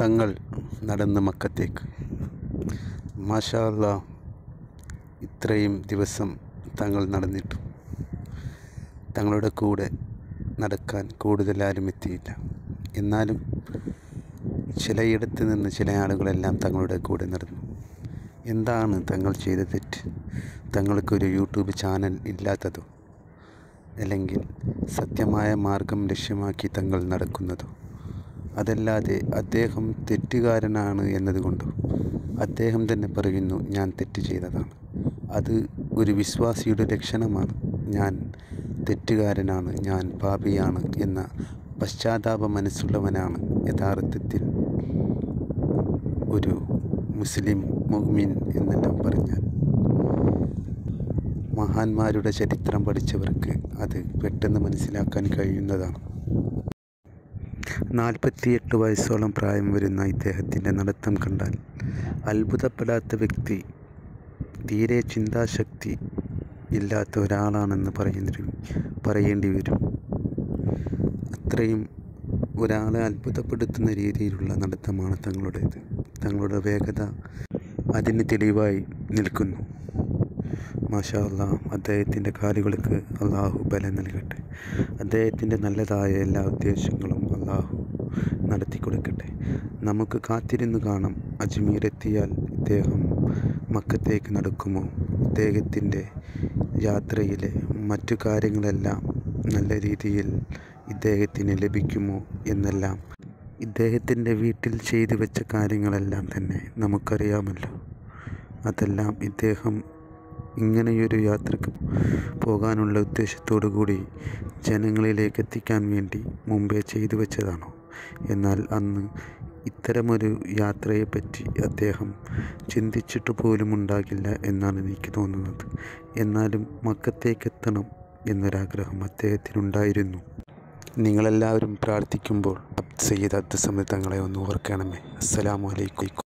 തങ്ങൾ നടന്ന് മക്കത്തേക്ക്. മാഷാല്ല ഇത്രയും ദിവസം തങ്ങൾ നടന്നിട്ടു തങ്ങളുടെ കൂടെ നടക്കാൻ കൂടുതൽ ആരും എത്തിയില്ല. എന്നാലും ചിലയിടത്ത് നിന്ന് ചില ആളുകളെല്ലാം തങ്ങളുടെ കൂടെ നടന്നു. എന്താണ് തങ്ങൾ ചെയ്ത തെറ്റ്? തങ്ങൾക്കൊരു യൂട്യൂബ് ചാനൽ ഇല്ലാത്തതോ? അല്ലെങ്കിൽ സത്യമായ മാർഗം ലക്ഷ്യമാക്കി തങ്ങൾ നടക്കുന്നതോ? അതല്ലാതെ അദ്ദേഹം തെറ്റുകാരനാണ് എന്നതുകൊണ്ടോ. അദ്ദേഹം തന്നെ പറയുന്നു ഞാൻ തെറ്റ് ചെയ്തതാണ്. അത് ഒരു വിശ്വാസിയുടെ ലക്ഷണമാണ്. ഞാൻ തെറ്റുകാരനാണ്. ഞാൻ പാപിയാണ് എന്ന പശ്ചാത്താപ മനസ്സുള്ളവനാണ് യഥാർത്ഥത്തിൽ ഒരു മുസ്ലിം മുഹ്മിൻ എന്നെല്ലാം പറഞ്ഞാൽ. മഹാന്മാരുടെ ചരിത്രം പഠിച്ചവർക്ക് അത് പെട്ടെന്ന് മനസ്സിലാക്കാൻ കഴിയുന്നതാണ്. നാൽപ്പത്തിയെട്ട് വയസ്സോളം പ്രായം വരുന്ന ഇദ്ദേഹത്തിന്റെ നടത്തം കണ്ടാൽ അത്ഭുതപ്പെടാത്ത വ്യക്തി തീരെ ചിന്താശക്തി ഇല്ലാത്ത ഒരാളാണെന്ന് പറയേണ്ടി പറയേണ്ടി വരും. അത്രയും ഒരാളെ അത്ഭുതപ്പെടുത്തുന്ന രീതിയിലുള്ള നടത്തമാണ് തങ്ങളുടേത്. തങ്ങളുടെ വേഗത അതിന് തെളിവായി നിൽക്കുന്നു. മാഷാ അദ്ദേഹത്തിന്റെ കാലുകൾക്ക് അള്ളാഹു ബലം നൽകട്ടെ. അദ്ദേഹത്തിന്റെ നല്ലതായ എല്ലാ ഉദ്ദേശങ്ങളും അള്ളാഹു നടത്തി കൊടുക്കട്ടെ നമുക്ക് കാത്തിരുന്ന് കാണാം. അജ്മീരെത്തിയാൽ ഇദ്ദേഹം മക്കത്തേക്ക് നടക്കുമോ? ഇദ്ദേഹത്തിന്റെ യാത്രയിലെ മറ്റു കാര്യങ്ങളെല്ലാം നല്ല രീതിയിൽ ഇദ്ദേഹത്തിന് ലഭിക്കുമോ എന്നെല്ലാം. ഇദ്ദേഹത്തിന്റെ വീട്ടിൽ ചെയ്തു വെച്ച കാര്യങ്ങളെല്ലാം തന്നെ നമുക്കറിയാമല്ലോ. അതെല്ലാം ഇദ്ദേഹം ഇങ്ങനെയൊരു യാത്രയ്ക്ക് പോകാനുള്ള ഉദ്ദേശത്തോടു കൂടി ജനങ്ങളിലേക്ക് എത്തിക്കാൻ വേണ്ടി മുമ്പേ ചെയ്തു വെച്ചതാണോ? എന്നാൽ അന്ന് ഇത്തരമൊരു യാത്രയെപ്പറ്റി അദ്ദേഹം ചിന്തിച്ചിട്ട് പോലും ഉണ്ടാകില്ല എന്നാണ് എനിക്ക് തോന്നുന്നത്. എന്നാലും മക്കത്തേക്കെത്തണം എന്നൊരാഗ്രഹം അദ്ദേഹത്തിനുണ്ടായിരുന്നു. നിങ്ങളെല്ലാവരും പ്രാർത്ഥിക്കുമ്പോൾ സയ്യിദ് അബ്ദുസമദ് തങ്ങളെ ഒന്ന് ഓർക്കണമേ. അസ്സലാമു അലൈക്കും.